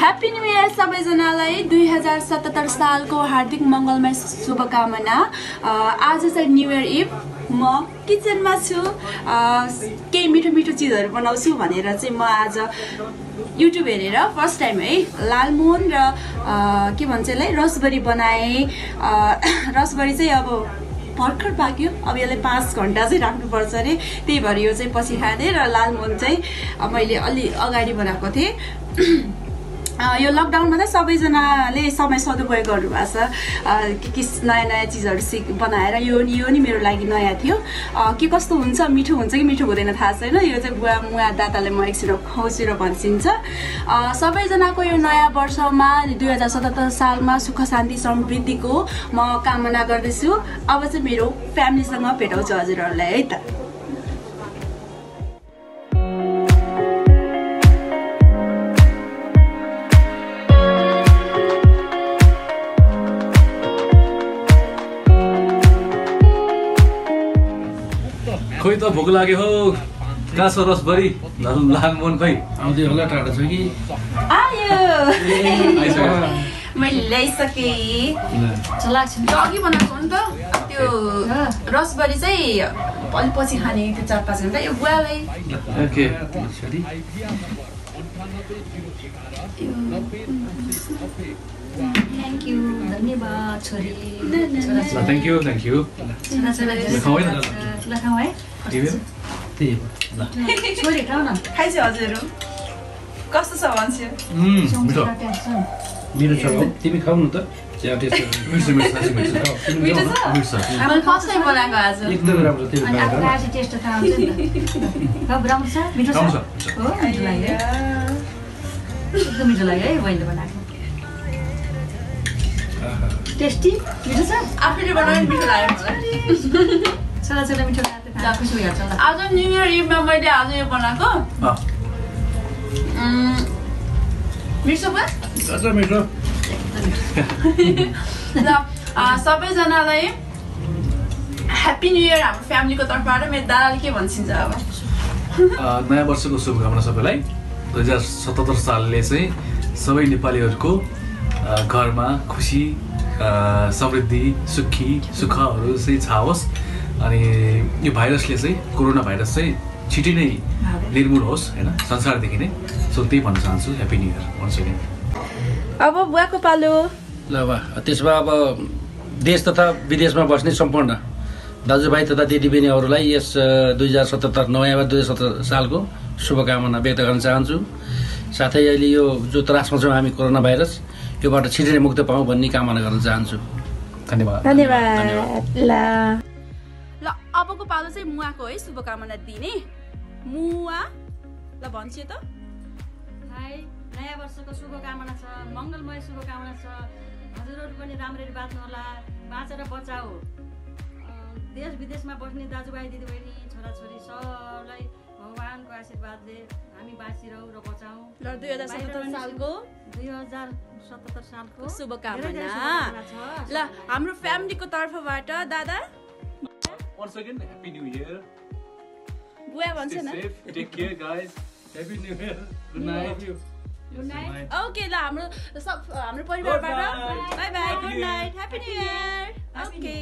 Happy new year सबैजनालाई। दुई हजार सतहत्तर सालको हार्दिक मङ्गलमय शुभकामना। आज चाहिँ न्यु इयर इभ म किचनमा छु। केही मिठो मिठो चिजहरू बनाउँछु भनेर चाहिँ म आज युट्युब हेरेर फर्स्ट टाइम है लालमोहन र के भन्छ यसलाई? रसबरी बनाएँ। रसबरी चाहिँ अब भर्खर पाक्यो अब यसलाई पाँच घन्टा चाहिँ राख्नुपर्छ अरे। त्यही भएर यो चाहिँ पछि खाँदै र लालमोहन चाहिँ मैले अलि अगाडि बनाएको थिएँ। यो लकडाउनमा चाहिँ सबैजनाले समय सदुपयोग गर्नुभएको छ। के के नयाँ नयाँ चिजहरू सिक बनाएर यो नि यो नि मेरो लागि नयाँ थियो। के कस्तो हुन्छ मिठो हुन्छ कि मिठो हुँदैन थाहा छैन। यो चाहिँ बुवा मुवा दादाले म एकछिन खुवाउँछु र भनिदिन्छ अ, सबैजनाको यो नयाँ वर्षमा दुई हजार सतहत्तर सालमा सुख शान्ति समृद्धिको म कामना गर्दछु। अब चाहिँ मेरो फ्यामिलीसँग भेटाउँछु हजुरहरूलाई है त। खोइ त भोक लाग्यो हौ। कहाँ छ रसभरि लालमोहन खोइ। आउँदै होला टाढो छ कि। मैले ल्याइसकेँ। लाग्छ अघि बनाएको नि त। त्यो रसबरी चाहिँ अलिक पछि खाने त्यो चार पाँच घन्टा यो छोरी। थ्याङ्क यू धन्यवाद छोरी थ्याङ्क यू थ्याङ्क यू छोरा है है खाऊ न खाइछ हजुरहरू कस्तो छ भन्छ मेरो छ तिमी खाऊ न त टाइम बनाएको आज एकदमै राम्रो टेस्ट थाहा हुन्छ नि त खाऊ राम्रो छ मिठो हो मिठो लाग्यो है एकदम मिठो लाग्यो है बहिनीले बनाएको टेस्टी मिठो छ आफूले बनाउने मिठो लाग्यो छोरा छोरा आज न्यु इयर इभमा मैले आज यो बनाएको मिठो भयो मिठो ल सबैजनालाई ह्याप्पी न्यु इयर हाम्रो फ्यामिलीको तर्फबाट। मेरो दादाले के भनिदिन्छ अब? नयाँ वर्षको शुभकामना सबैलाई। दुई हजार सतहत्तर सालले चाहिँ सबै नेपालीहरूको घरमा खुसी समृद्धि सुखी सुखहरू चाहिँ छाओस्। अनि यो भाइरसले चाहिँ कोरोना भाइरस चाहिँ छिटै नै निर्मूल होस् होइन? संसारदेखि नै। सो त्यही भन्न चाहन्छु। Happy new year once again अब बुवाको पालो। ल अब त्यसमा अब देश तथा विदेशमा बस्ने सम्पूर्ण दाजुभाइ तथा दिदीबहिनीहरूलाई यस दुई हजार सतहत्तर नयाँ दुई हजार सत्तर सालको शुभकामना व्यक्त गर्न चाहन्छु। साथै अहिले यो जो त्रासमा छौँ हामी कोरोना भाइरस योबाट छिटै नै मुक्त पाऊँ भन्ने कामना गर्न चाहन्छु। धन्यवाद। धन्यवाद। ल। ल अबको पालो चाहिँ मुवाको है शुभकामना दिने। मुवा ल भन्छु त। हाई नयाँ वर्षको शुभकामना छ मङ्गलमय शुभकामना छ। हजुरहरू पनि राम्ररी बाँच्नु होला बाँचेर बचाऊ। अँ, देश विदेशमा बस्ने दाजुभाइ दिदीबहिनी छोराछोरी सबलाई भगवान्को आशीर्वादले हामी बाँचिरहँ र बचाउँ। ल दुई हजार सतहत्तर सालको। दुई हजार सतहत्तर सालको। शुभकामना। ल हाम्रो फ्यामिलीको तर्फबाट दादा? Once again, happy new year. बुवा भन्छ Stay न safe. Take care, guys. Happy new year. Good night. Good night okay ल हाम्रो सब हाम्रो परिवारबाट Good night. Bye bye Happy good New Year. Night happy new year okay